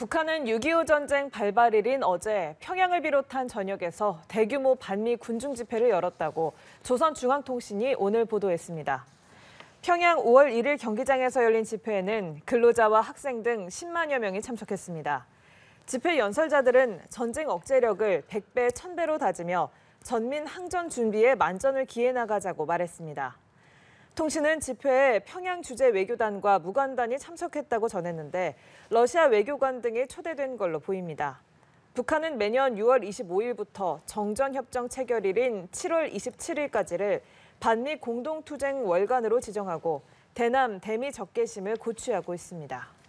북한은 6.25 전쟁 발발일인 어제 평양을 비롯한 전역에서 대규모 반미 군중 집회를 열었다고 조선중앙통신이 오늘 보도했습니다. 평양 5월 1일 경기장에서 열린 집회에는 근로자와 학생 등 10만여 명이 참석했습니다. 집회 연설자들은 전쟁 억제력을 100배, 1000배로 다지며 전민 항전 준비에 만전을 기해 나가자고 말했습니다. 통신은 집회에 평양 주재 외교단과 무관단이 참석했다고 전했는데 러시아 외교관 등이 초대된 걸로 보입니다. 북한은 매년 6월 25일부터 정전협정 체결일인 7월 27일까지를 반미 공동투쟁 월간으로 지정하고 대남 대미 적개심을 고취하고 있습니다.